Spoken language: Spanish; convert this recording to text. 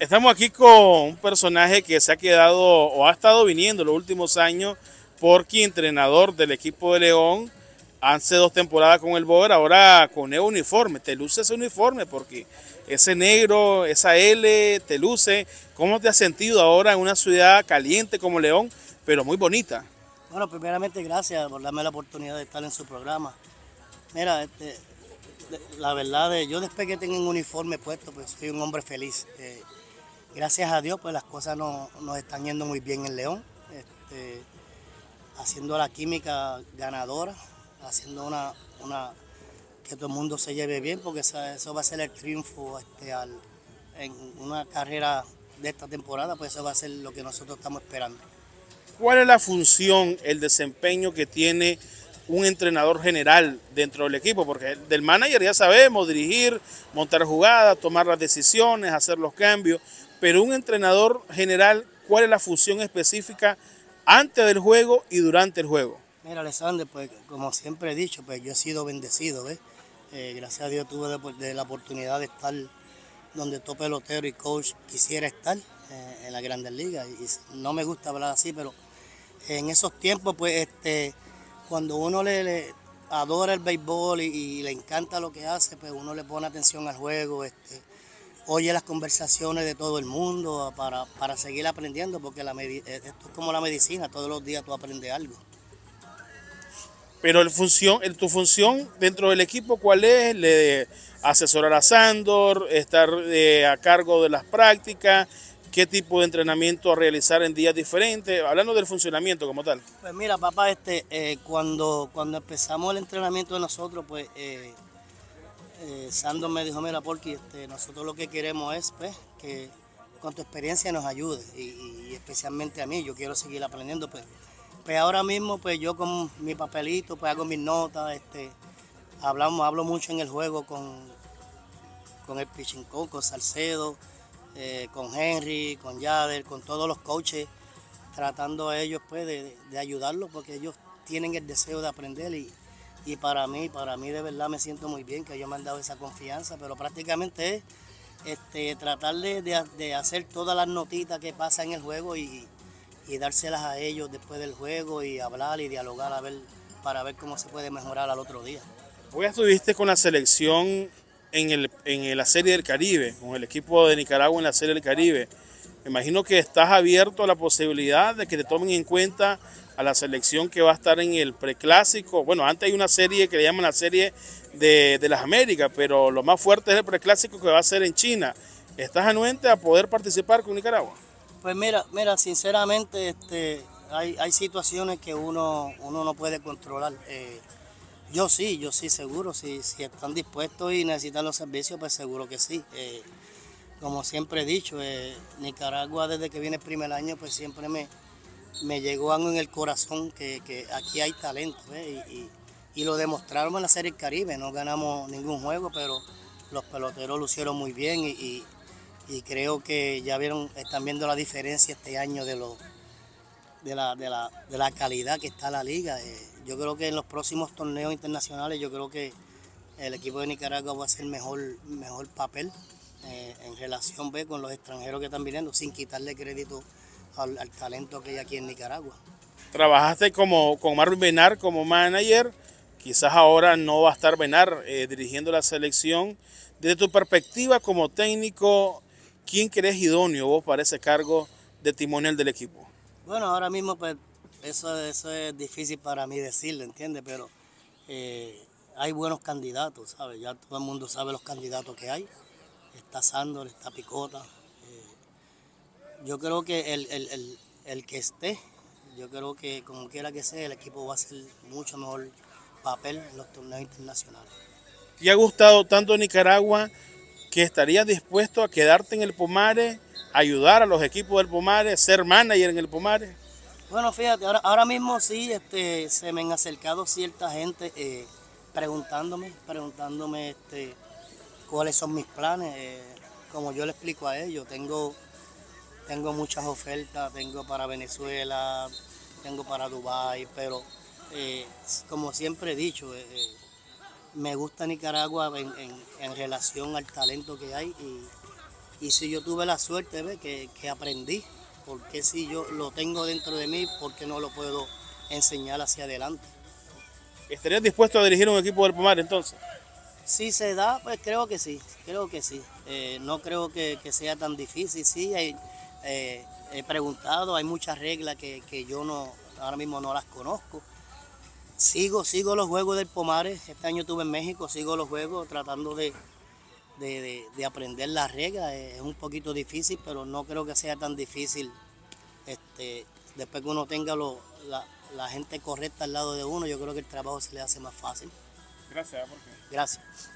Estamos aquí con un personaje que se ha quedado o ha estado viniendo los últimos años porque entrenador del equipo de León. Hace dos temporadas con el Boer, ahora con el uniforme. Te luce ese uniforme porque ese negro, esa L, te luce. ¿Cómo te has sentido ahora en una ciudad caliente como León, pero muy bonita? Bueno, primeramente gracias por darme la oportunidad de estar en su programa. Mira, este, la verdad, yo después que tengo un uniforme puesto, pues soy un hombre feliz. Eh, gracias a Dios, pues las cosas no, nos están yendo muy bien en León. Este, haciendo la química ganadora, haciendo una, una que todo el mundo se lleve bien, porque eso, va a ser el triunfo este, en una carrera de esta temporada, pues eso va a ser lo que nosotros estamos esperando. ¿Cuál es la función, el desempeño que tiene un entrenador general dentro del equipo? Porque del manager ya sabemos, dirigir, montar jugadas, tomar las decisiones, hacer los cambios, pero un entrenador general, ¿cuál es la función específica antes del juego y durante el juego? Mira, Alexander, pues como siempre he dicho, pues yo he sido bendecido, ¿ves? Eh, gracias a Dios tuve de, la oportunidad de estar donde todo pelotero y coach quisiera estar eh, en la Grandes Ligas. Y, no me gusta hablar así, pero en esos tiempos, pues, este, cuando uno le, adora el béisbol y, le encanta lo que hace, pues uno le pone atención al juego, este, oye las conversaciones de todo el mundo para, para seguir aprendiendo, porque la, eh, esto es como la medicina, todos los días tú aprendes algo. Pero el función, el, tu función dentro del equipo, ¿cuál es? Le, asesorar a Sandor, estar eh, a cargo de las prácticas, qué tipo de entrenamiento a realizar en días diferentes, hablando del funcionamiento como tal. Pues mira, papá, este, eh, cuando, cuando empezamos el entrenamiento de nosotros, pues eh, Sandor me dijo, mira, porque este, nosotros lo que queremos es pues, que con tu experiencia nos ayude, y, especialmente a mí, yo quiero seguir aprendiendo, pues pues ahora mismo, pues yo con mi papelito, pues hago mis notas, este, hablamos, hablo mucho en el juego con, con el pitching con Salcedo, eh, con Henry, con Yader, con todos los coaches, tratando a ellos pues de, ayudarlos porque ellos tienen el deseo de aprender y, para mí, para mí de verdad me siento muy bien que ellos me han dado esa confianza, pero prácticamente es este, tratar de, de hacer todas las notitas que pasan en el juego y, y dárselas a ellos después del juego y hablar y dialogar a ver, para ver cómo se puede mejorar al otro día. Hoy estuviste con la selección en, el, en la Serie del Caribe, con el equipo de Nicaragua en la Serie del Caribe. Me imagino que estás abierto a la posibilidad de que te tomen en cuenta a la selección que va a estar en el preclásico. Bueno, antes hay una serie que le llaman la serie de, de las Américas, pero lo más fuerte es el preclásico que va a ser en China. ¿Estás anuente a poder participar con Nicaragua? Pues mira, mira, sinceramente, este, hay, hay situaciones que uno, uno no puede controlar. Eh, yo sí, yo sí, seguro, si, si están dispuestos y necesitan los servicios, pues seguro que sí. Eh, como siempre he dicho, eh, Nicaragua desde que viene el primer año, pues siempre me, me llegó algo en el corazón que, aquí hay talento. Y, lo demostraron en la Serie Caribe, no ganamos ningún juego, pero los peloteros lucieron muy bien y y creo que ya vieron, están viendo la diferencia este año de, lo, de, la, de, la, calidad que está la liga. Eh, yo creo que en los próximos torneos internacionales, yo creo que el equipo de Nicaragua va a hacer mejor, mejor papel eh, en relación con los extranjeros que están viniendo, sin quitarle crédito al, talento que hay aquí en Nicaragua. Trabajaste como, con Marvin Benar como manager, quizás ahora no va a estar Benar eh, dirigiendo la selección. Desde tu perspectiva como técnico, ¿Quién crees idóneo vos para ese cargo de timonel del equipo? Bueno, ahora mismo pues eso, eso es difícil para mí decirlo, ¿entiendes? Pero eh, hay buenos candidatos, ¿sabes? Ya todo el mundo sabe los candidatos que hay. Está Sandor, está Picota. Yo creo que el, que esté, yo creo que como quiera que sea, el equipo va a hacer mucho mejor papel en los torneos internacionales. ¿Te ha gustado tanto Nicaragua que estarías dispuesto a quedarte en el Pomare, ayudar a los equipos del Pomare, ser manager en el Pomare? Bueno, fíjate, ahora, mismo sí este, se me han acercado cierta gente eh, preguntándome, preguntándome este, cuáles son mis planes. Eh, como yo le explico a ellos, tengo, tengo muchas ofertas, tengo para Venezuela, tengo para Dubái, pero eh, como siempre he dicho, me gusta Nicaragua en, relación al talento que hay Y si yo tuve la suerte ¿ve? Que, que aprendí, porque si yo lo tengo dentro de mí, ¿por qué no lo puedo enseñar hacia adelante? ¿Estarías dispuesto a dirigir un equipo del Pomar entonces? Si se da, pues creo que sí, creo que sí. Eh, no creo que, que, sea tan difícil, sí, hay, eh, he preguntado, hay muchas reglas que, que, yo no, ahora mismo no las conozco. Sigo, sigo los juegos del Pomares, este año estuve en México, sigo los juegos tratando de, de, de, de aprender las reglas, es un poquito difícil, pero no creo que sea tan difícil este, después que uno tenga lo, la, la gente correcta al lado de uno, yo creo que el trabajo se le hace más fácil. Gracias, Jorge. Gracias.